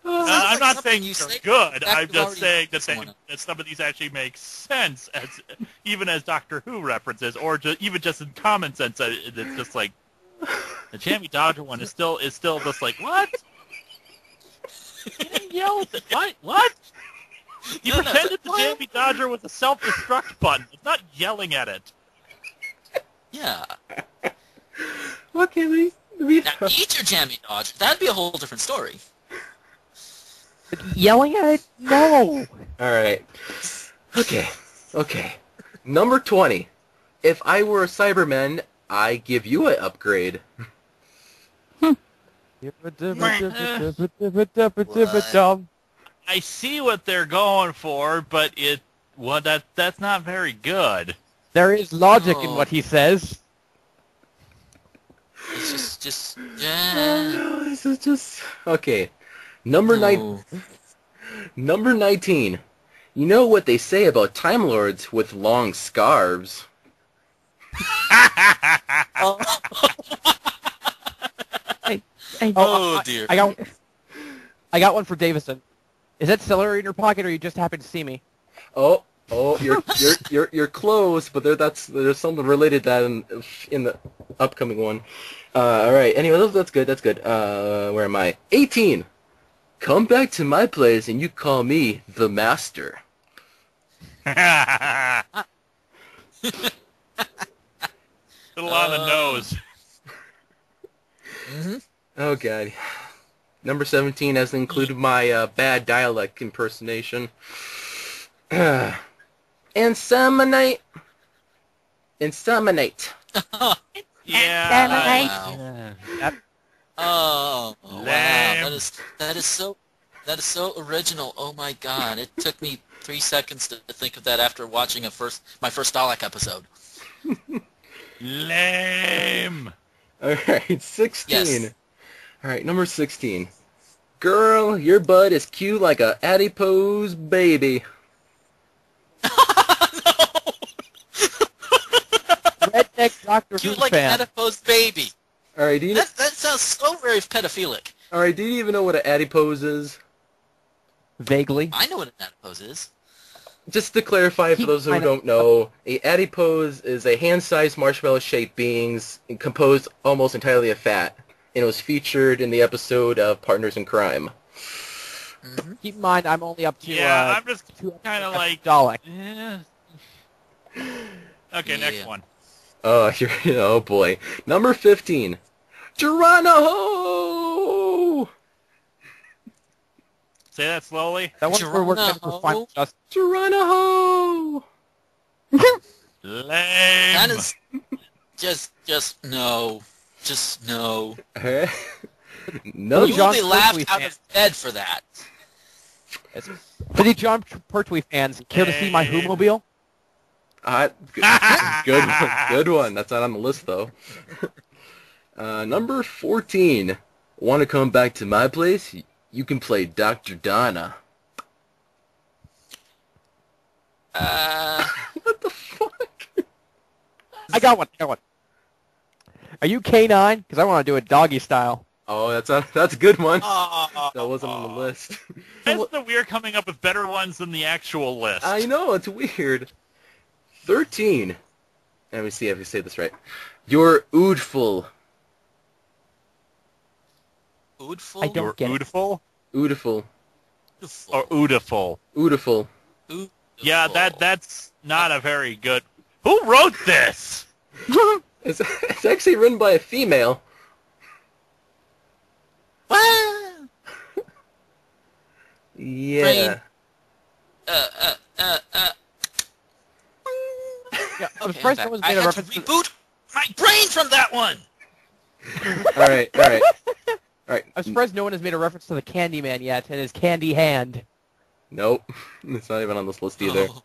Uh, I'm like not saying you they're good. I'm just saying that, they, that some of these actually make sense, as even as Doctor Who references, or ju- even just in common sense. It's just like the Jammy Dodger one is still is still just like what? You yell at it. What? What? You No, no, pretended the what? Jammy Dodger was a self-destruct button. It's not yelling at it. Yeah. Okay, we. we Now, eat your jammy dodge. That'd be a whole different story. Yelling at it? No. All right. Okay. Okay. Number 20. If I were a Cyberman, I give you an upgrade. Hmm. I see what they're going for, but it well that that's not very good. There is logic in Oh. what he says. It's just, just, yeah. Oh, this is just okay. Number nine. Number 19. You know what they say about Time Lords with long scarves? Oh, I, oh, I- dear. I got, I got one for Davison. Is that celery in your pocket, or you just happened to see me? Oh, oh, you're you're you're you're close, but there that's there's something related to that in in the upcoming one. Uh, all right. Anyway, that's, that's good. That's good. Uh, where am I? 18. Come back to my place and you call me the master. Little on the Uh, nose. hmm Oh god. Number 17 has included my uh, bad dialect impersonation. Inseminate. Inseminate. Yeah. Wow. That- Oh, wow. That is, that is so, That is so original. Oh my god! It took me three seconds to think of that after watching a first my first Dalek episode. Lame. All right, 16. Yes. All right, number 16. Girl, your butt is cute like a adipose baby. Redneck Doctor Who Cute like fan. an adipose baby. All right, do you, That that sounds so very pedophilic. all right, do you even know what an adipose is? Vaguely. I know what an adipose is. Just to clarify for those who don't know, a adipose is a hand-sized marshmallow-shaped beings composed almost entirely of fat, and it was featured in the episode of Partners in Crime. Keep in mind, I'm only up to Yeah, uh, I'm just kind of like. Dalek. eh. Okay, next one. Oh, you're, oh boy. Number 15. Geronimo! Say that slowly. That one's where we're going for Geronimo. final justice. Geronimo! Lame. That is just just no, just no. Eh? no, you John will be laughed Pertwee out fan. of bed for that. For the Jon Pertwee fans, care to see my Hey. Who-mobile? Uh, good, good, one, good one. That's not on the list though. Uh, number 14. Want to come back to my place? You can play Dr. Donna. Uh, What the fuck? I got one. I got one. Are you K9? Because I want to do it doggy style. Oh, that's a that's a good one. oh, That wasn't on the list. That's the we're coming up with better ones than the actual list. I know it's weird. 13. Let me see if I say this right. You're oodful. Oodful? I don't You're get it. oodful Oodful. or oodiful. Oodiful. Oodful. Yeah, that that's not a very good. Who wrote this? It's, it's actually written by a female. What? Yeah. Uh, uh, uh, uh. Yeah, I'm Okay, surprised I'm no one's. I made a had reference to... reboot my brain from that one. all right, all right. All right. I'm surprised no one has made a reference to the Candyman yet and his candy hand. Nope. It's not even on this list either. Oh.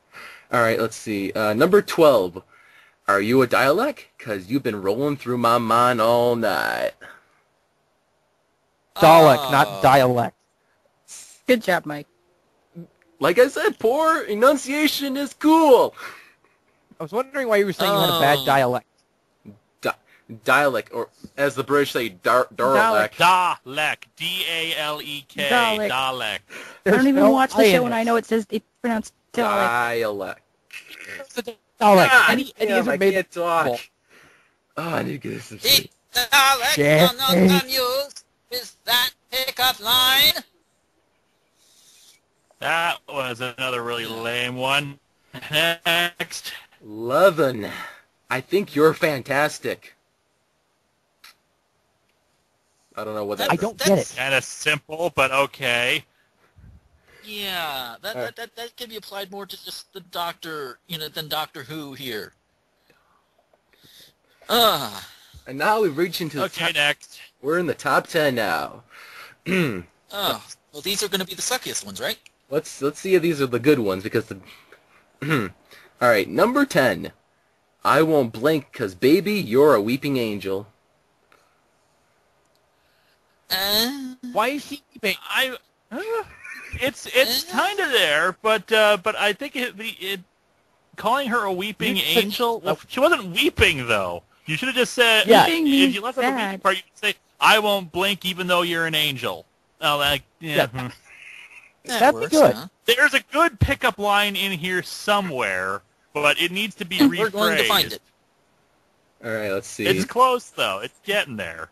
All right, let's see. Uh, number 12. Are you a dialect? Because you've been rolling through my mind all night. Dalek, Oh. not dialect. Good job, Mike. Like I said, poor enunciation is cool. I was wondering why you were saying you had a bad Oh. dialect. Di- dialect, or as the British say, dar- dialect. Dalek. D A L E K. Dalek. Dalek. I There's don't even no watch I the in show and I know it says it's pronounced Dalek. Dialect. Dalek. God Any, any damn, other I made can't talk. Oh, I need to get some The sleep. Dalek Yeah. will not confused with that pickup line. That was another really lame one. Next. Levin, I think you're fantastic. I don't know what that I don't get That's- it. Kind of simple, but okay. Yeah, that, Alright. that, that that can be applied more to just the Doctor, you know, than Doctor Who here. Ah, And now we've reached into the Okay, top, next. we're in the top ten now. oh. Well, these are going to be the suckiest ones, right? let's let's see if these are the good ones because the. All right, number ten. I won't blink because baby, you're a weeping angel. Uh, Why is she keeping... I. uh, it's it's kind of there, but uh, but I think it, the it calling her a weeping You said- angel. Well, she wasn't weeping though. You should have just said Yeah. if Weeping you left out the weeping sad. part. You could say, "I won't blink even though you're an angel." Oh, like yeah. Yeah. hmm. that That'd be good. huh? There's a good pickup line in here somewhere, but it needs to be rephrased. We're going to find it. All right, let's see. It's close though. It's getting there.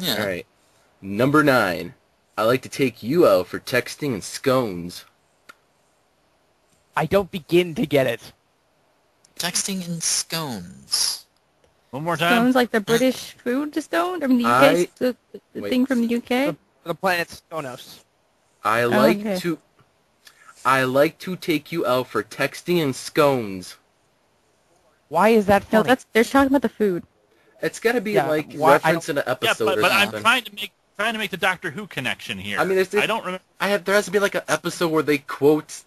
Yeah. All right, number nine. I like to take you out for texting and scones. I don't begin to get it. Texting and scones. One more time. Sounds like the British food stone from the UK, I- the, the Wait. thing from the UK. The planet Skonos. I oh, like okay. to. I like to take you out for texting and scones. Why is that No, that's they're talking about the food. It's got to be Yeah, like why- I reference in an Yeah, episode but, or but I'm something. trying to make trying to make the Doctor Who connection here. I mean, it's, I don't remember. I have. There has to be like an episode where they quote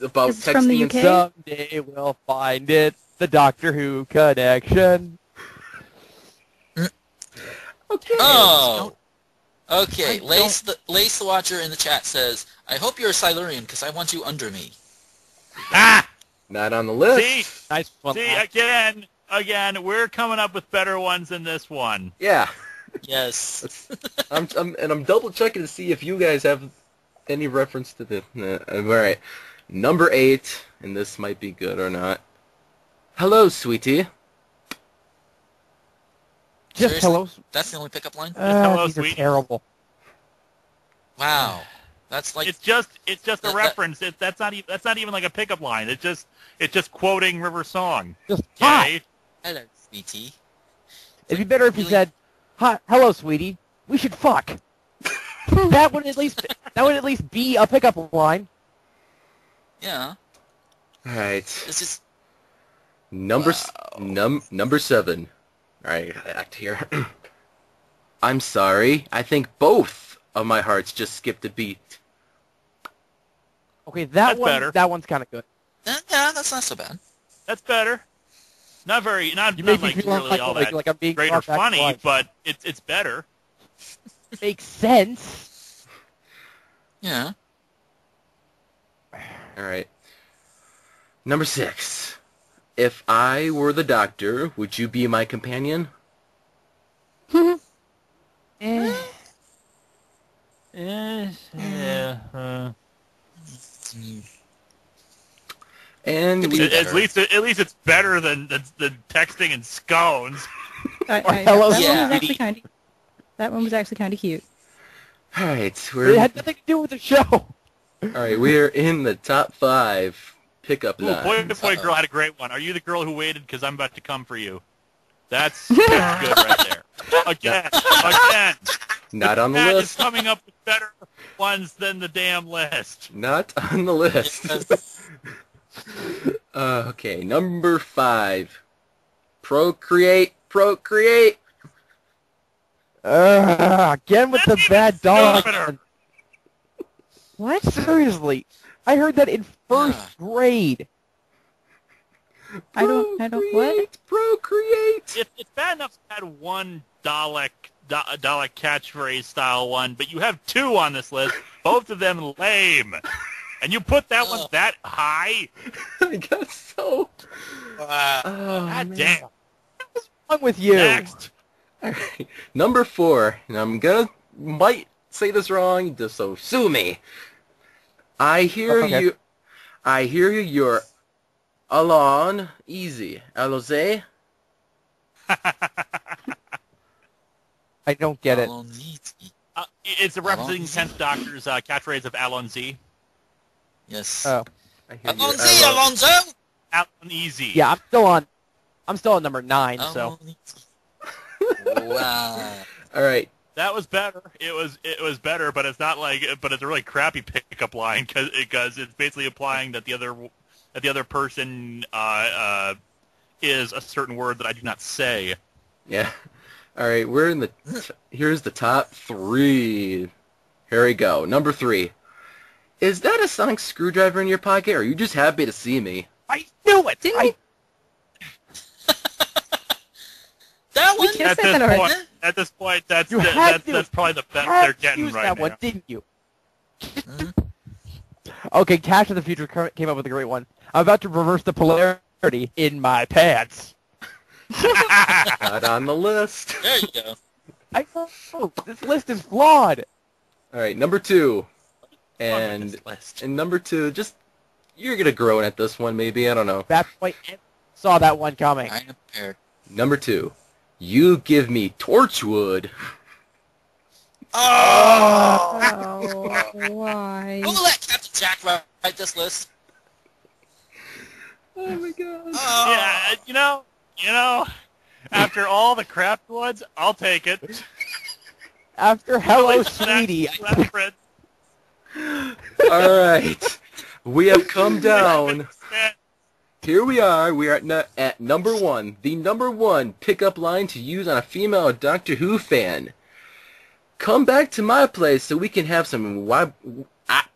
about This is texting from the and UK? stuff. Someday we'll find it. The Doctor Who connection. Okay. Oh. Okay, I Lace the Lace the Watcher in the chat says, "I hope you're a Silurian because I want you under me." Ah! Not on the list. See, Nice one. see again, again. We're coming up with better ones than this one. Yeah. Yes. I'm, I'm and I'm double checking to see if you guys have any reference to this. Nah, all right, number eight, and this might be good or not. Hello, sweetie. Just Seriously? hello. That's the only pickup line. Uh, hello, these are sweet. terrible. Wow. That's like it's just it's just a That- that- reference. It, that's not even that's not even like a pickup line. It's just it's just quoting River Song. Just hi. Okay. hello, sweetie. It'd be better if you Really? said, "Hi, hello, sweetie. We should fuck." that would at least that would at least be a pickup line. Yeah. All right, this is number s num number seven. All right, gotta act here. I'm sorry. I think both of my hearts just skipped a beat. Okay, that That's one better. that one's kind of good. eh, yeah, that's not so bad. That's better. Not very not, You not make me like feel really like, all like, that like I'm being great or brought back to funny, life. but it's it's better. makes sense. Yeah. All right. Number six. If I were the doctor, would you be my companion? Eh. yeah. uh, And Could at, at least at least it's better than than, than texting and scones. I, I, hello, that one was actually kind of. That one was actually kind of cute. all right, we're had nothing to do with the show. all right. We're in the top five pickup Ooh, lines. Boy to boy Uh-oh. girl had a great one. Are you the girl who waited because I'm about to come for you? That's, that's good right there. Again, again. Not on the Matt is coming up with better ones than the damn list. Not on the list. uh, okay, number five. Procreate, procreate. Uh, again with That's the bad dog. stupider. What? Seriously? I heard that in first Yeah. grade. I don't. I don't. What? Procreate. It, it's bad enough to add one Dalek, da, Dalek catchphrase style one, but you have two on this list, both of them lame. And you put that one that high? I guess so. Wow. Oh, God man. damn. What's wrong with you? Next. All right. Number four, and I'm gonna might say this wrong, just so sue me. I hear Okay. you. I hear you. You're alone, easy. Aloze. I don't get it. Uh, it's a referencing Tenth Doctor's uh, catchphrase of Allons-y. Yes. Oh, I hear you. Allons-y, Alo- Alonzo. Alon Easy. yeah. I'm still on. I'm still on number nine. So wow. All right. That was better. It was it was better, but it's not like but it's a really crappy pickup line because it's basically implying that the other that the other person uh, uh, is a certain word that I do not say. Yeah. All right. We're in the. T- here's the top three. Here we go. Number three. Is that a sonic screwdriver in your pocket, or are you just happy to see me? I knew it. Didn't I, we- That one. At this that already. point, at this point, that's You the, had that's, to- that's probably the best had they're to getting use right that now. one, didn't you? Mhm. Okay, Cash of the Future came up with a great one. I'm about to reverse the polarity in my pants. Not on the list. There you go. I know this list is flawed. All right. Number two. What's wrong with And and number two, just you're gonna groan at this one, maybe. I don't know. That point saw that one coming. Kind of paired. Number two. You give me torchwood. Oh! Oh, why? Who let Captain Jack write, write this list? Oh my god. Oh. Yeah, you know, you know, after all the craft ones, I'll take it. After Hello Sweetie, All right. We have come down. that- Here we are. We are at, nu- at number one. The number one pickup line to use on a female Doctor Who fan. Come back to my place so we can have some wib- ah,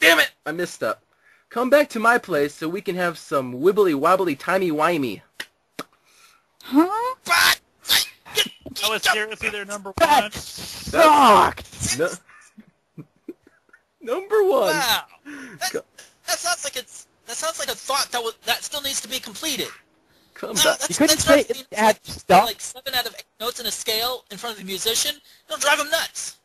Damn it! I missed up. Come back to my place so we can have some wibbly wobbly timey wimey. Huh? That was seriously their number one. Sucked. No. Number one. Wow. That, that sounds like it's that sounds like a thought that was, that still needs to be completed. Come No, back. You couldn't that's say it had stuff. like seven out of eight notes in a scale in front of the musician. It'll drive him nuts.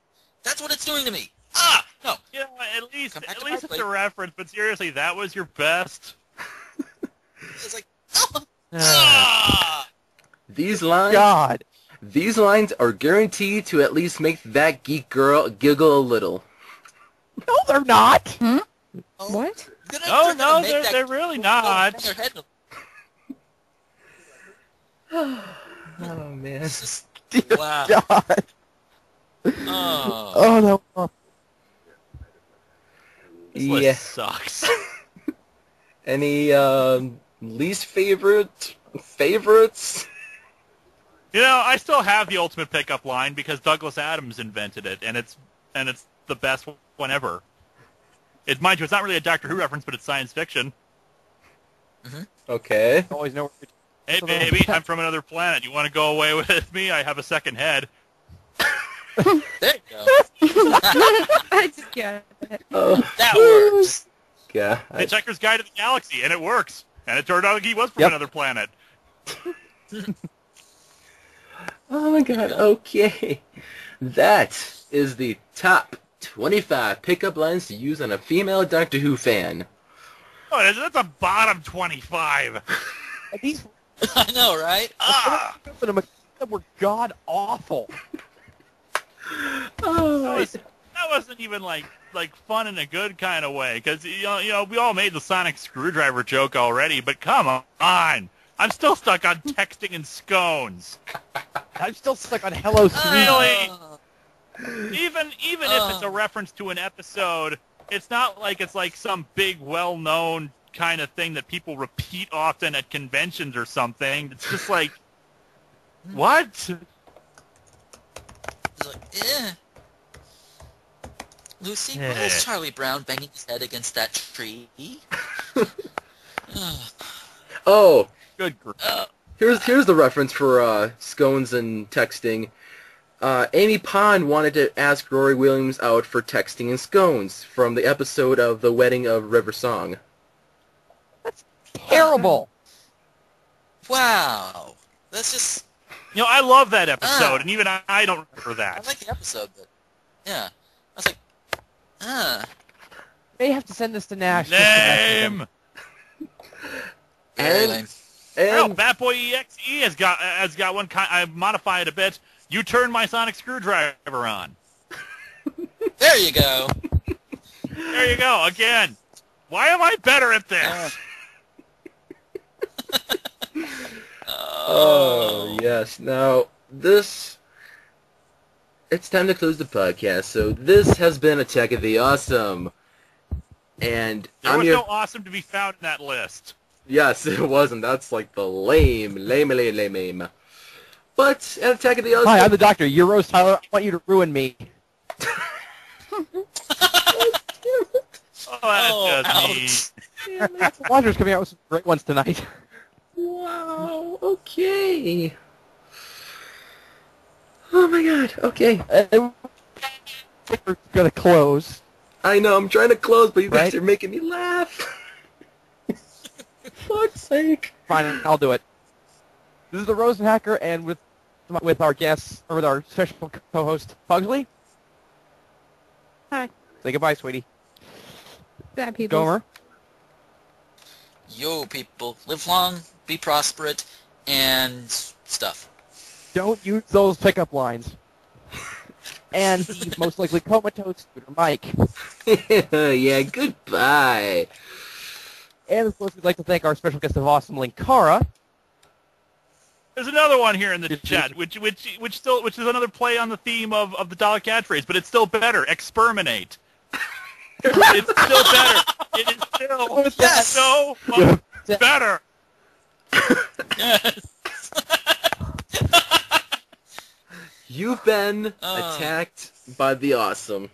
That's what it's doing to me. Ah, no. You know, at least at least it's plate. a reference, but seriously, that was your best. It's like, oh, ah. These lines. God. These lines are guaranteed to at least make that geek girl giggle a little. No, they're not. Hmm? Oh, What? Gonna, No, they're gonna no, make they're, they're really not. bang head. Oh man. It's just, wow. God. Oh. Oh no. Oh, This Yeah. sucks. Any um, least favorite favorites? You know, I still have the ultimate pickup line because Douglas Adams invented it, and it's and it's the best one ever. It, mind you, it's not really a Doctor Who reference, but it's science fiction. Mm-hmm. Okay. always know. Hey, baby, I'm from another planet. You want to go away with me? I have a second head. There you go. I just got it. Oh That works. God. Hitchhiker's Guide to the Galaxy, and it works. And it turned out he was from Yep. another planet. Oh my God. Okay. That is the top 25 pickup lines to use on a female Doctor Who fan. Oh, that's, that's a bottom 25. These I know, right? Ah! that were god awful. That, Oh. was, that wasn't even like like fun in a good kind of way because you know, you know we all made the sonic screwdriver joke already, but come on, I'm still stuck on texting and scones. I'm still stuck on Hello Sweet. Really? Even even if it's a Uh. reference to an episode, it's not like it's like some big well-known kind of thing that people repeat often at conventions or something. It's just like what? It's like, eh. Lucy, what was Charlie Brown banging his head against that tree? Oh, Good grief. Uh, here's here's the reference for uh, scones and texting. Uh, Amy Pond wanted to ask Rory Williams out for texting and scones from the episode of The Wedding of River Song. That's terrible. wow. That's just... You know, I love that episode, Ah. and even I, I don't remember that. I like the episode, but... Yeah. I was like... Ah. May have to send this to Nash. just to mess with him. Name. Very And- lame. Hell, And Batboy EXE has got has got one. Kind, I modified it a bit. You turn my sonic screwdriver on. There you go. There you go again. Why am I better at this? Uh. Oh, yes. Now, this... It's time to close the podcast, so this has been Attack of the Awesome. And There I'm was your... no awesome to be found in that list. Yes, it wasn't. That's like the lame, lame, lame, lame, lame. But at Attack of the Awesome... Hi, I'm the doctor. You're Rose Tyler. I want you to ruin me. Oh, that's Oh, just me. ouch. Coming out with some great ones tonight. Wow, okay. Oh my god, okay. We're gonna close. I know, I'm trying to close, but you guys Right. are making me laugh. Fuck's sake. Fine, I'll do it. This is the Rosen Hacker, and with with our guests, or with our special co-host, Pugsley. Hi. Say goodbye, sweetie. Bad people. Gomer. Yo, people. Live long, be prosperous, and stuff. Don't use those pickup lines. and the most likely comatose Scooter Mike. yeah, goodbye. And of course, we'd like to thank our special guest of Awesome Linkara. There's another one here in the chat, which which which still which is another play on the theme of, of the Dalek catchphrase, but it's still better. Experminate. it's still better. It is still Yes. so much better. Yes. You've been Uh. attacked by the awesome.